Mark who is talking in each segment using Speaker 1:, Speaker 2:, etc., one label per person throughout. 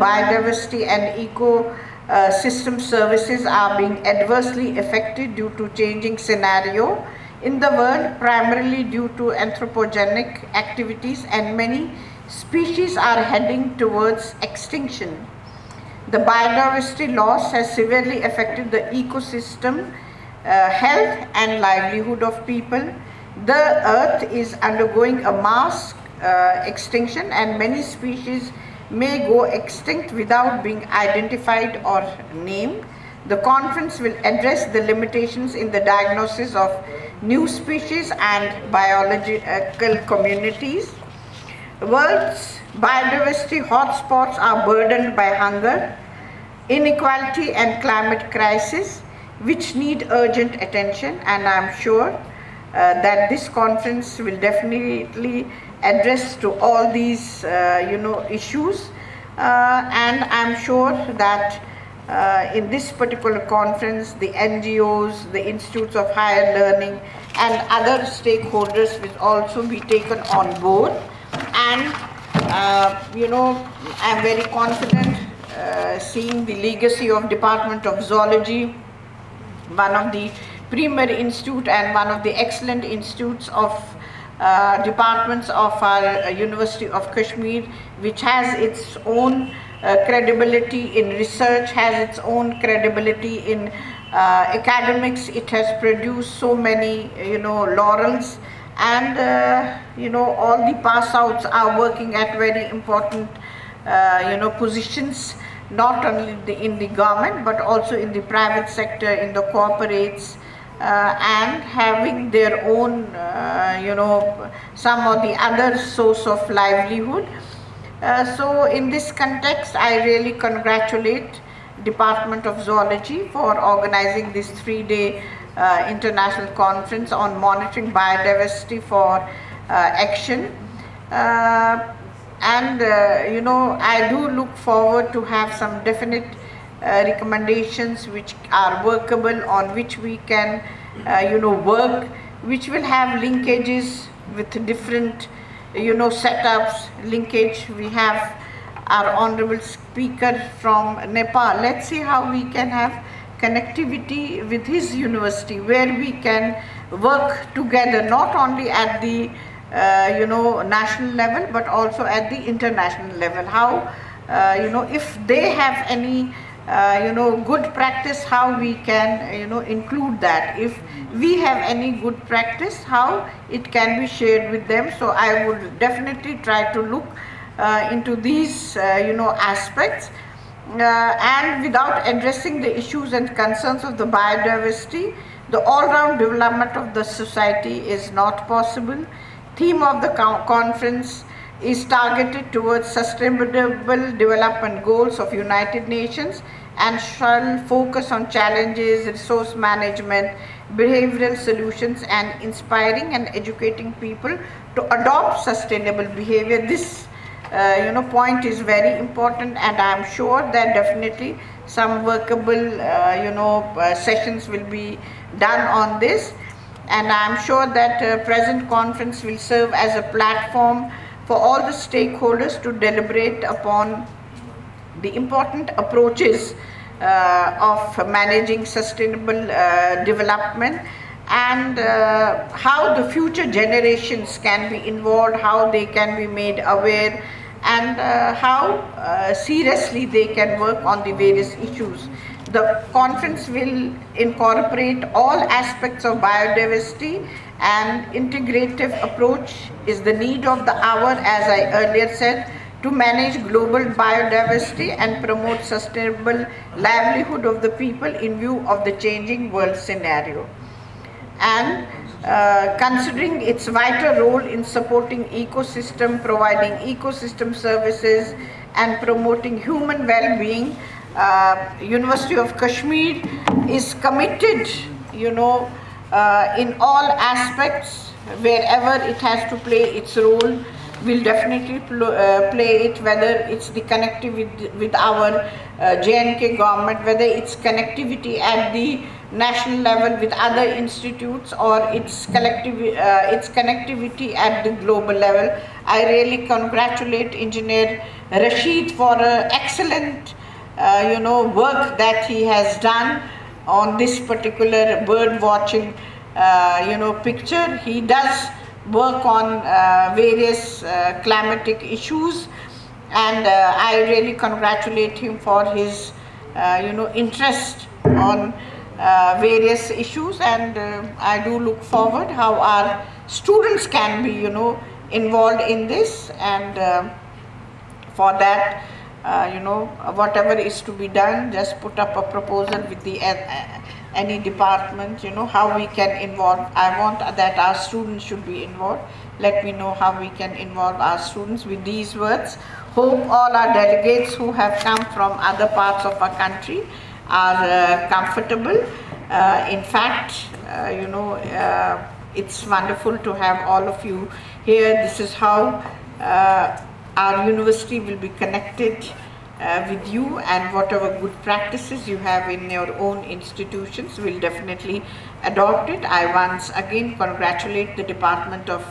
Speaker 1: biodiversity and eco uh, services are being adversely affected due to changing scenario in the world primarily due to anthropogenic activities and many species are heading towards extinction. The biodiversity loss has severely affected the ecosystem, uh, health and livelihood of people. The earth is undergoing a mass uh, extinction and many species may go extinct without being identified or named. The conference will address the limitations in the diagnosis of new species and biological communities. World's biodiversity hotspots are burdened by hunger, inequality and climate crisis which need urgent attention and I'm sure uh, that this conference will definitely address to all these uh, you know issues. Uh, and I'm sure that uh, in this particular conference the NGOs, the institutes of higher learning and other stakeholders will also be taken on board. And uh, you know I'm very confident uh, seeing the legacy of Department of Zoology one of the premier institute and one of the excellent institutes of uh, departments of our uh, University of Kashmir which has its own uh, credibility in research, has its own credibility in academics. It has produced so many, you know, laurels and, you know, all the pass outs are working at very important, you know, positions not only in the government but also in the private sector, in the corporates, and having their own, uh, you know, some of the other source of livelihood. Uh, so in this context, I really congratulate Department of Zoology for organizing this three-day uh, international conference on monitoring biodiversity for uh, action. Uh, and, you know, I do look forward to have some definite uh, recommendations which are workable on which we can uh, you know work which will have linkages with different you know setups. Linkage we have our honorable speaker from Nepal. Let's see how we can have connectivity with his university where we can work together not only at the uh, you know national level but also at the international level. How uh, you know if they have any uh, you know good practice how we can you know include that. If we have any good practice how it can be shared with them. So i would definitely try to look uh, into these uh, you know aspects. Uh, and without addressing the issues and concerns of the biodiversity the all-round development of the society is not possible. Theme of the conference is targeted towards sustainable development goals of United Nations and shall focus on challenges, resource management, behavioral solutions and inspiring and educating people to adopt sustainable behavior. This uh, you know point is very important and I am sure that definitely some workable uh, you know uh, sessions will be done on this and I am sure that uh, present conference will serve as a platform for all the stakeholders to deliberate upon the important approaches uh, of managing sustainable uh, development and uh, how the future generations can be involved, how they can be made aware and uh, how uh, seriously they can work on the various issues. The conference will incorporate all aspects of biodiversity and integrative approach is the need of the hour as I earlier said to manage global biodiversity and promote sustainable livelihood of the people in view of the changing world scenario. And uh, considering its vital role in supporting ecosystem, providing ecosystem services and promoting human well-being, uh, University of Kashmir is committed, you know, uh, in all aspects wherever it has to play its role will definitely pl uh, play it whether it's the connectivity with, with our uh, J&K government whether it's connectivity at the national level with other institutes or its collective uh, its connectivity at the global level. I really congratulate engineer Rashid for an excellent, uh, you know, work that he has done on this particular bird watching, uh, you know, picture. He does work on uh, various uh, climatic issues and uh, I really congratulate him for his, you know, interest on various issues and I do look forward how our students can be, you know, involved in this and for that, uh, you know, whatever is to be done, just put up a proposal with the any department, you know, how we can involve. I want that our students should be involved. Let me know how we can involve our students with these words. Hope all our delegates who have come from other parts of our country are uh, comfortable. Uh, in fact, uh, you know, uh, it's wonderful to have all of you here. This is how uh, our university will be connected uh, with you and whatever good practices you have in your own institutions will definitely adopt it. I once again congratulate the Department of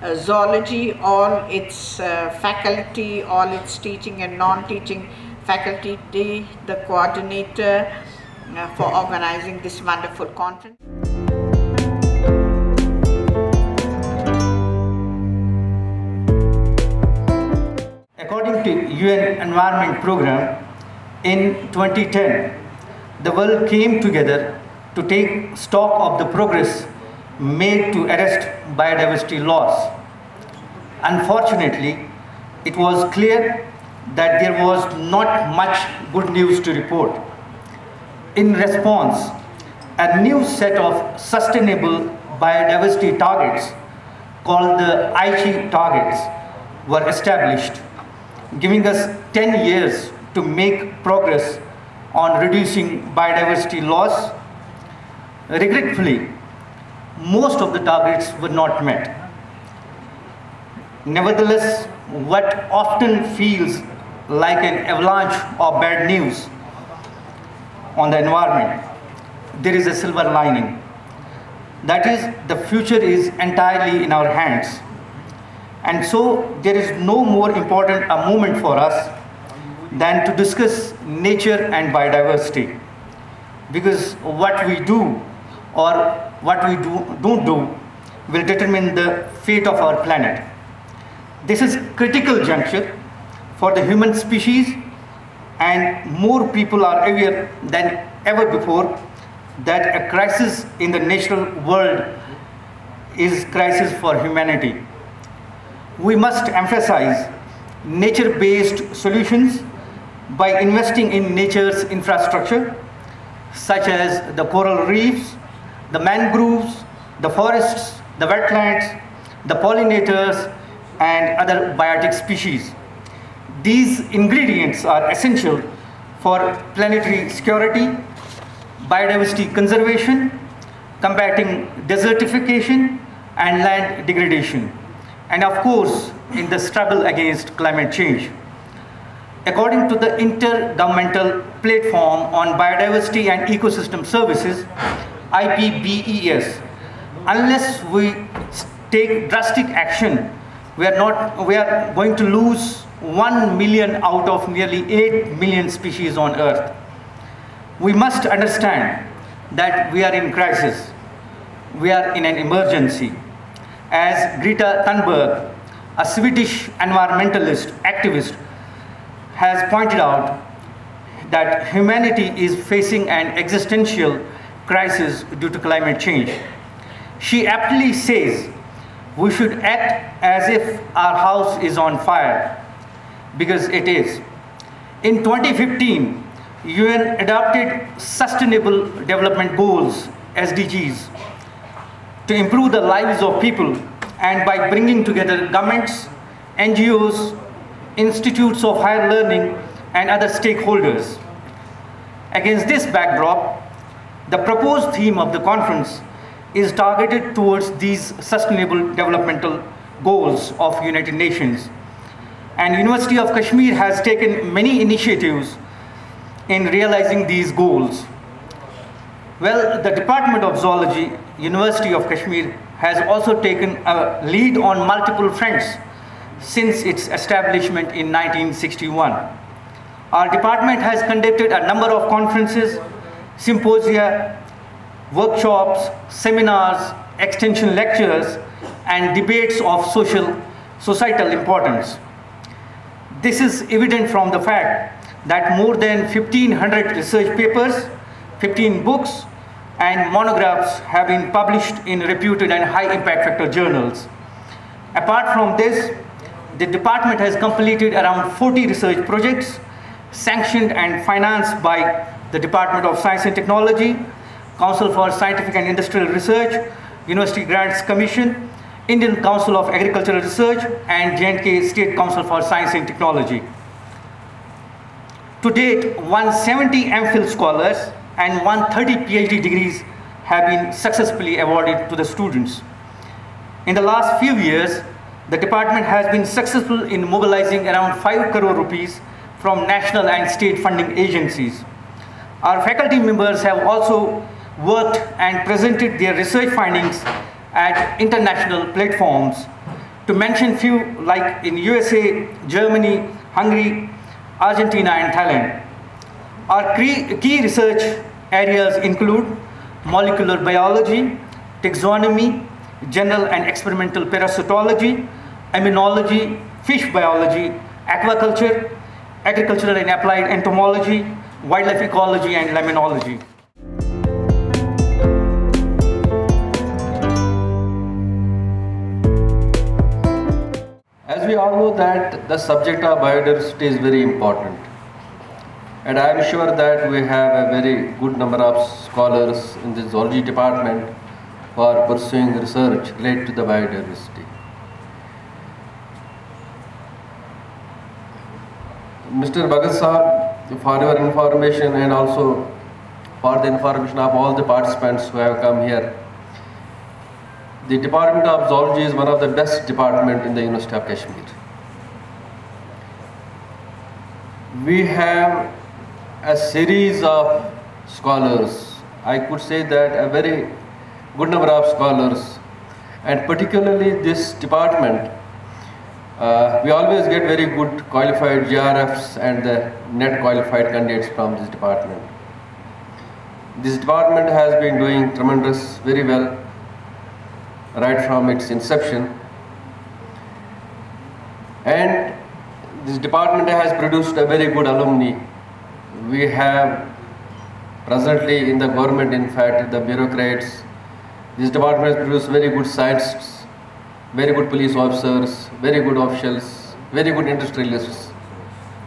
Speaker 1: uh, Zoology, all its uh, faculty, all its teaching and non-teaching faculty, the coordinator uh, for organizing this wonderful conference.
Speaker 2: According to UN Environment Program, in 2010, the world came together to take stock of the progress made to arrest biodiversity loss. Unfortunately, it was clear that there was not much good news to report. In response, a new set of sustainable biodiversity targets called the Aichi targets were established giving us 10 years to make progress on reducing biodiversity loss. Regretfully, most of the targets were not met. Nevertheless, what often feels like an avalanche of bad news on the environment, there is a silver lining. That is, the future is entirely in our hands. And so there is no more important a moment for us than to discuss nature and biodiversity. Because what we do or what we do, don't do will determine the fate of our planet. This is critical juncture for the human species and more people are aware than ever before that a crisis in the natural world is crisis for humanity we must emphasize nature-based solutions by investing in nature's infrastructure, such as the coral reefs, the mangroves, the forests, the wetlands, the pollinators, and other biotic species. These ingredients are essential for planetary security, biodiversity conservation, combating desertification, and land degradation and of course in the struggle against climate change. According to the Intergovernmental Platform on Biodiversity and Ecosystem Services, IPBES, unless we take drastic action, we are, not, we are going to lose 1 million out of nearly 8 million species on Earth. We must understand that we are in crisis. We are in an emergency as Greta Thunberg, a Swedish environmentalist activist, has pointed out that humanity is facing an existential crisis due to climate change. She aptly says we should act as if our house is on fire, because it is. In 2015, UN adopted Sustainable Development Goals, SDGs, to improve the lives of people and by bringing together governments, NGOs, institutes of higher learning, and other stakeholders. Against this backdrop, the proposed theme of the conference is targeted towards these sustainable developmental goals of United Nations. And University of Kashmir has taken many initiatives in realizing these goals. Well, the Department of Zoology, University of Kashmir, has also taken a lead on multiple fronts, since its establishment in 1961. Our department has conducted a number of conferences, symposia, workshops, seminars, extension lectures, and debates of social, societal importance. This is evident from the fact that more than 1500 research papers, 15 books, and monographs have been published in reputed and high impact factor journals. Apart from this, the department has completed around 40 research projects sanctioned and financed by the Department of Science and Technology, Council for Scientific and Industrial Research, University Grants Commission, Indian Council of Agricultural Research, and J&K State Council for Science and Technology. To date, 170 MPhil scholars and 130 PhD degrees have been successfully awarded to the students. In the last few years, the department has been successful in mobilizing around 5 crore rupees from national and state funding agencies. Our faculty members have also worked and presented their research findings at international platforms. To mention few like in USA, Germany, Hungary, Argentina and Thailand. Our key research areas include molecular biology, taxonomy, general and experimental parasitology, immunology, fish biology, aquaculture, agricultural and applied entomology, wildlife ecology and limnology.
Speaker 3: As we all know that the subject of biodiversity is very important. And I am sure that we have a very good number of scholars in the zoology department who are pursuing research related to the biodiversity. Mr. Bhagat Saab, for your information and also for the information of all the participants who have come here, the Department of Zoology is one of the best department in the University of Kashmir. We have a series of scholars, I could say that a very good number of scholars and particularly this department uh, we always get very good qualified JRFs and the net qualified candidates from this department. This department has been doing tremendous, very well, right from its inception. And this department has produced a very good alumni. We have presently in the government, in fact, the bureaucrats, this department has produced very good scientists, very good police officers, very good officials, very good industrialists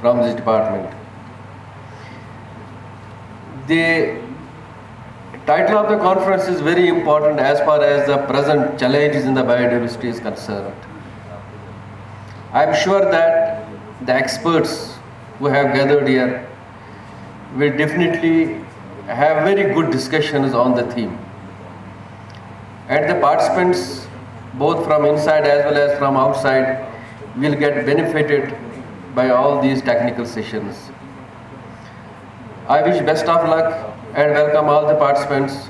Speaker 3: from this department. The title of the conference is very important as far as the present challenges in the biodiversity is concerned. I am sure that the experts who have gathered here will definitely have very good discussions on the theme. And the participants both from inside as well as from outside will get benefited by all these technical sessions. I wish best of luck and welcome all the participants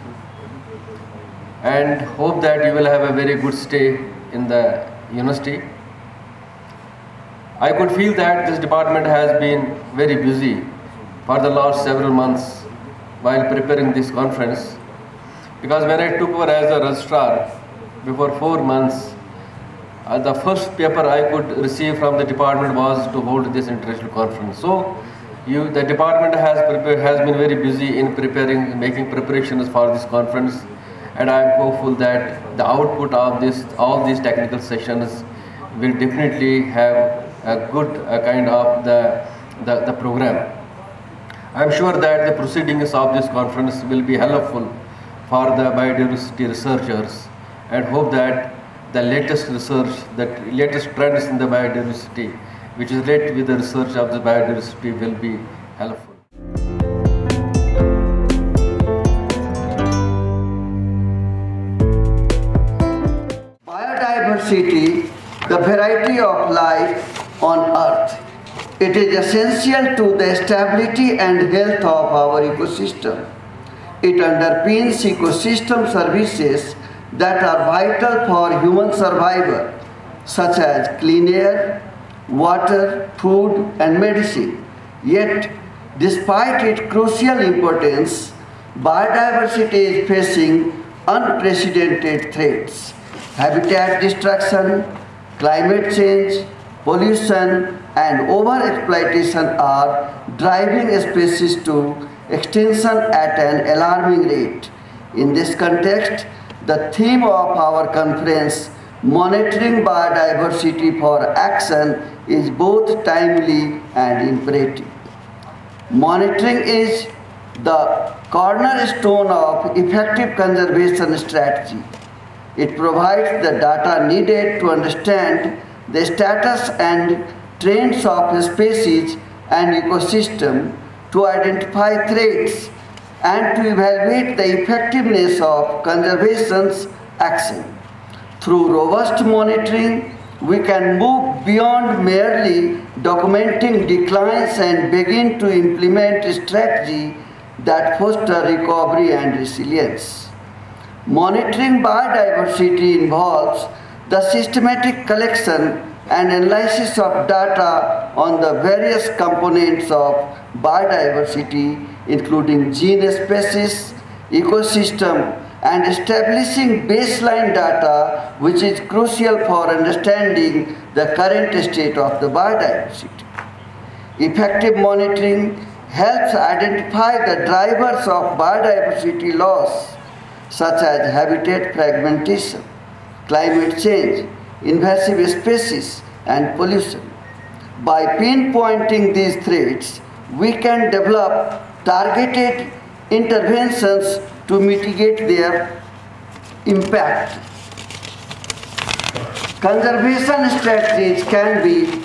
Speaker 3: and hope that you will have a very good stay in the university. I could feel that this department has been very busy for the last several months while preparing this conference because when I took over as a registrar, before four months, uh, the first paper I could receive from the department was to hold this international conference. So, you, the department has prepared, has been very busy in preparing, making preparations for this conference, and I am hopeful that the output of this, all these technical sessions, will definitely have a good uh, kind of the, the, the program. I am sure that the proceedings of this conference will be helpful for the biodiversity researchers and hope that the latest research, that latest trends in the biodiversity, which is related with the research of the biodiversity will be helpful.
Speaker 4: Biodiversity, the variety of life on earth. It is essential to the stability and health of our ecosystem. It underpins ecosystem services that are vital for human survival. such as clean air, water, food, and medicine. Yet, despite its crucial importance, biodiversity is facing unprecedented threats. Habitat destruction, climate change, pollution, and overexploitation are driving species to extinction at an alarming rate. In this context, the theme of our conference, Monitoring Biodiversity for Action, is both timely and imperative. Monitoring is the cornerstone of effective conservation strategy. It provides the data needed to understand the status and trends of species and ecosystem, to identify threats, and to evaluate the effectiveness of conservation's action. Through robust monitoring, we can move beyond merely documenting declines and begin to implement strategy that foster recovery and resilience. Monitoring biodiversity involves the systematic collection and analysis of data on the various components of biodiversity, including gene species, ecosystem, and establishing baseline data which is crucial for understanding the current state of the biodiversity. Effective monitoring helps identify the drivers of biodiversity loss such as habitat fragmentation, climate change, invasive species and pollution. By pinpointing these threats, we can develop targeted interventions to mitigate their impact. Conservation strategies can be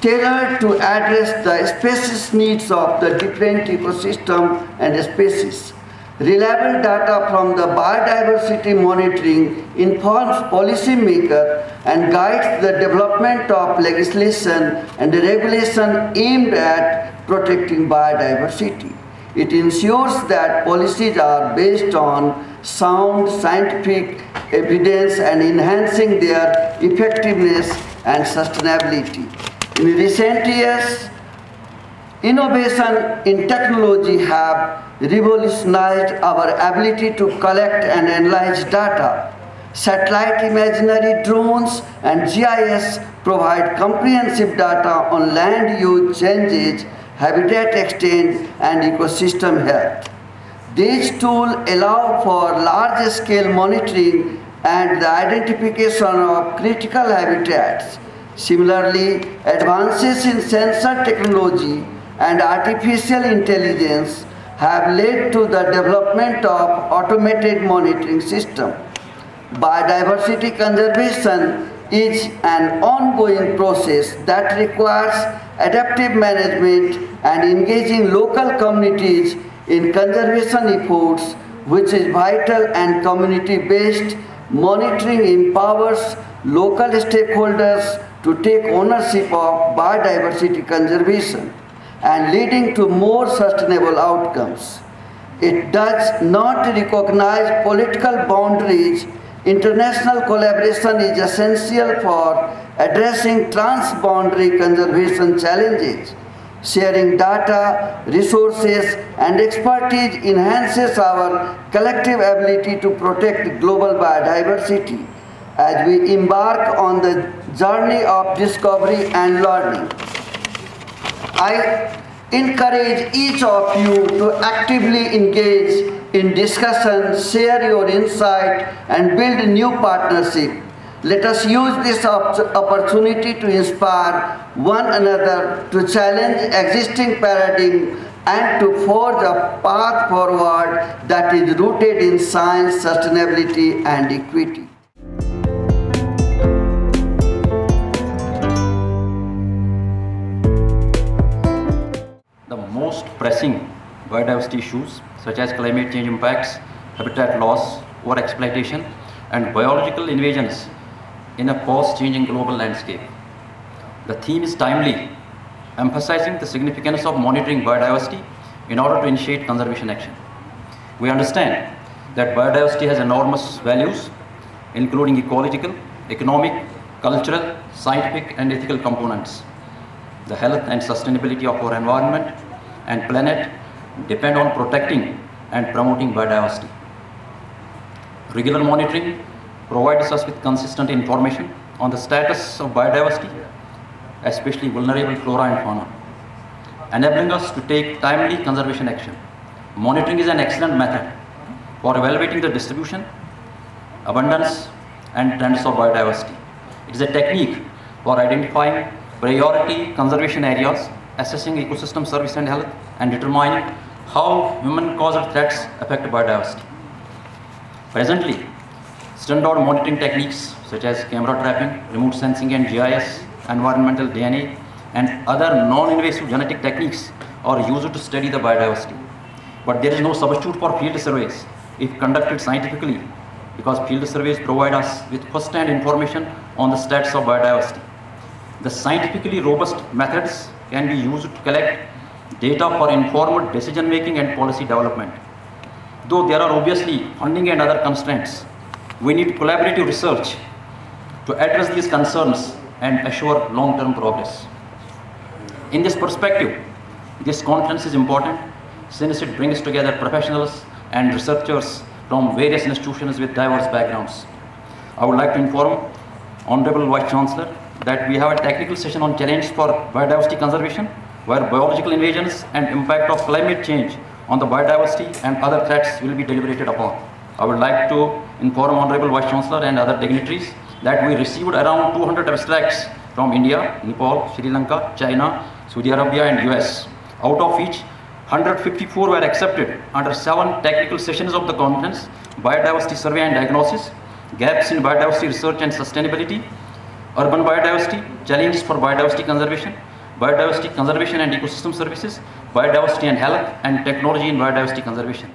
Speaker 4: tailored to address the species needs of the different ecosystem and species. Reliable data from the biodiversity monitoring informs policymakers and guides the development of legislation and regulation aimed at protecting biodiversity. It ensures that policies are based on sound scientific evidence and enhancing their effectiveness and sustainability. In recent years, innovation in technology have revolutionized our ability to collect and analyze data. Satellite imaginary drones and GIS provide comprehensive data on land use changes habitat extent, and ecosystem health. These tools allow for large-scale monitoring and the identification of critical habitats. Similarly, advances in sensor technology and artificial intelligence have led to the development of automated monitoring system. Biodiversity conservation is an ongoing process that requires adaptive management and engaging local communities in conservation efforts which is vital and community-based monitoring empowers local stakeholders to take ownership of biodiversity conservation and leading to more sustainable outcomes. It does not recognize political boundaries International collaboration is essential for addressing transboundary conservation challenges. Sharing data, resources, and expertise enhances our collective ability to protect global biodiversity as we embark on the journey of discovery and learning. I encourage each of you to actively engage in discussion, share your insight and build new partnership. Let us use this opportunity to inspire one another to challenge existing paradigm and to forge a path forward that is rooted in science, sustainability and equity.
Speaker 5: Pressing biodiversity issues such as climate change impacts, habitat loss, or exploitation, and biological invasions in a fast-changing global landscape. The theme is timely, emphasizing the significance of monitoring biodiversity in order to initiate conservation action. We understand that biodiversity has enormous values, including ecological, economic, cultural, scientific and ethical components. The health and sustainability of our environment and planet depend on protecting and promoting biodiversity. Regular monitoring provides us with consistent information on the status of biodiversity, especially vulnerable flora and fauna, enabling us to take timely conservation action. Monitoring is an excellent method for evaluating the distribution, abundance, and trends of biodiversity. It is a technique for identifying priority conservation areas, assessing ecosystem service and health, and determining how human-caused threats affect biodiversity. Presently, standard monitoring techniques such as camera trapping, remote sensing and GIS, environmental DNA, and other non-invasive genetic techniques are used to study the biodiversity. But there is no substitute for field surveys if conducted scientifically because field surveys provide us with first-hand information on the status of biodiversity. The scientifically robust methods can be used to collect data for informed decision making and policy development. Though there are obviously funding and other constraints, we need collaborative research to address these concerns and assure long-term progress. In this perspective, this conference is important since it brings together professionals and researchers from various institutions with diverse backgrounds. I would like to inform Honorable Vice Chancellor that we have a technical session on challenge for biodiversity conservation where biological invasions and impact of climate change on the biodiversity and other threats will be deliberated upon. I would like to inform Honorable Vice Chancellor and other dignitaries that we received around 200 abstracts from India, Nepal, Sri Lanka, China, Saudi Arabia and US, out of which 154 were accepted under seven technical sessions of the conference, biodiversity survey and diagnosis, gaps in biodiversity research and sustainability, urban biodiversity, challenges for biodiversity conservation, biodiversity conservation and ecosystem services, biodiversity and health, and technology in biodiversity conservation.